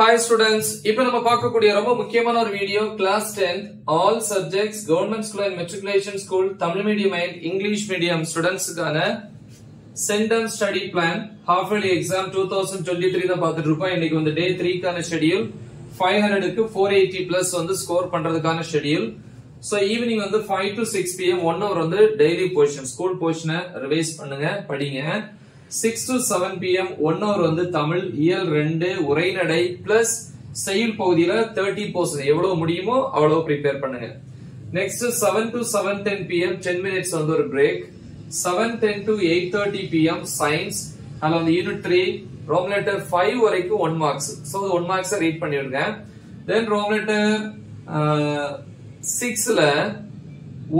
Hi students இப்போ நம்ம பார்க்கக்கூடிய ரொம்ப முக்கியமான ஒரு video class 10th all subjects government school and matriculation school Tamil medium and English medium ஸ்டூடெண்ட்ஸுக்கான centum study plan half yearly exam two thousand twenty three தான் பார்த்துட்டு இருக்கோம் இன்னைக்கு வந்து டே த்ரீக்கான ஷெடியூல் ஃபைவ் ஹண்ட்ரடுக்கு ஃபோர் எயிட்டி பிளஸ் வந்து score பண்றதுக்கான schedule so evening வந்து five to six PM one hour வந்து டெய்லி போர்ஷன் ஸ்கூல் போர்ஷனை ரிவைஸ் பண்ணுங்க படிங்க. Six to seven PM one hour வந்து தமிழ் இயல் ரெண்டு உரைநடை பிளஸ் செயல் பகுதியில தேர்ட்டி பர்சன்ட் எவ்வளவு முடியுமோ அவ்வளவு ப்ரிப்பேர் பண்ணுங்க. Next seven to seven ten PM ten minutes வந்து ஒரு break seven ten to eight thirty PM science அதில் வந்து unit three roman letter five வரைக்கும் ஒன் மார்க்ஸ் ஸோ ஒன் மார்க்ஸை ரீட் பண்ணிவிடுங்க தென் ரோம் லெட்டர் சிக்ஸில்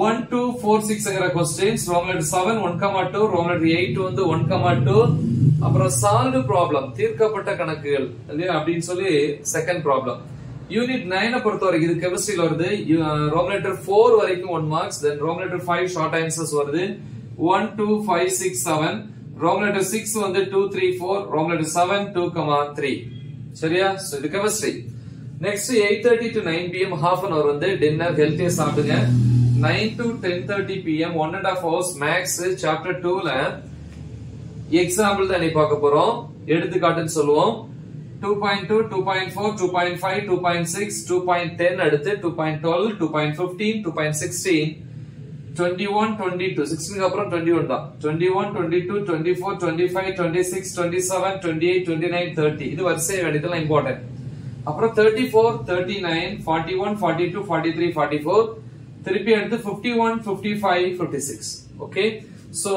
one two four சிக்ஸ்ங்கிற questions roman letter seven one comma two roman letter eight வந்து one comma two அப்புறம் solve problem தீர்க்கப்பட்ட கணக்குகள் இல்லையா? அப்படின்னு சொல்லி செகண்ட் ப்ராப்ளம் யூனிட் நைனை பொறுத்த வரைக்கும் இது கெமிஸ்ட்ரியில் வருது. ரோம் லெட்டர் ஃபோர் வரைக்கும் one marks then roman letter five short answers வருது. One two five six seven roman letter six வந்து two three four roman letter seven two comma three சரியா? இது chemistry next eight thirty to nine PM half an hour வந்து dinner ஹெல்த்தியா சாப்பிடுங்க. 9 to 10:30 pm 1 one and half hours max chapter 2ல example தான் நீ பார்க்க போறோம். எடுத்துக்காட்டுன்னு சொல்லுவோம். 2.2 2.4 2.5 2.6 2.10 அடுத்து point sixteen 2.16 one twenty two க்கு அப்புறம் 21 தான். Twenty six twenty seven twenty eight twenty nine thirty இது வரிசை வேண்டியதெல்லாம் இம்பார்ட்டன்ட் அப்புறம் 34 39 41 42 43 44 திருப்பி எடுத்து fifty one fifty five fifty six okay so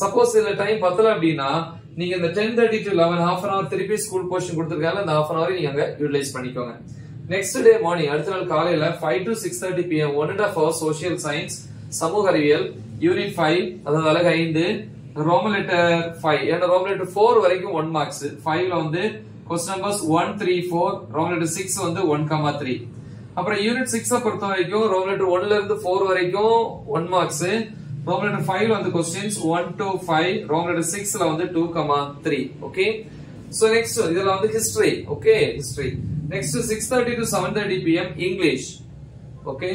suppose இந்த டைம் பத்தல அப்படின்னா நீங்க இந்த ten thirty to eleven half an hour திருப்பி ஸ்கூல் போர்ஷன் கொடுத்துருக்காங்க அந்த ஹாஃப் அன் அவர் நீங்க அங்க யூட்டிலைஸ் பண்ணிக்கோங்க. நெக்ஸ்ட் டே மார்னிங் அடுத்த நாள் காலையில five to six thirty PM one and half hour social science சமூக அறிவியல் யூனிட் ஃபைவ் அதாவது அழகு ஐந்து ரோமன் லெட்டர் ஃபைவ் ஏன்னா ரோமன் லெட்டர் ஃபோர் வரைக்கும் ஒன் மார்க்ஸ் ஃபைவ்ல வந்து question numbers one three four roman letter six வந்து ஒன் கமா த்ரீ அப்புறம் யூனிட் சிக்ஸ பொறுத்த வரைக்கும் ரோம் லெட்டர் ஒன்ல இருந்து ஃபோர் வரைக்கும் ஒன் மார்க்ஸ் ரோம் லெட்டர் ஃபைவ்ல வந்து questions one two five roman letter சிக்ஸ்ல வந்து two comma three okay so next இதுல வந்து history okay history next six thirty to seven thirty PM English okay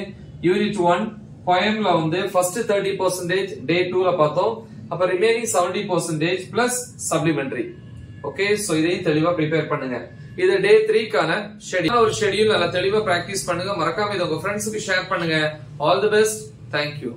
unit one போயம்ல வந்து first thirty percentage day டூல பார்த்தோம். அப்ப remaining seventy percentage plus supplementary okay so இதையும் தெளிவா prepare பண்ணுங்க. இது டே த்ரீக்கான ஷெடியூல் ஒரு ஷெடியூல் நல்லா தெளிவா பிராக்டிஸ் பண்ணுங்க. மறக்காம இதை உங்க ஃப்ரெண்ட்ஸுக்கு ஷேர் பண்ணுங்க. All the best thank you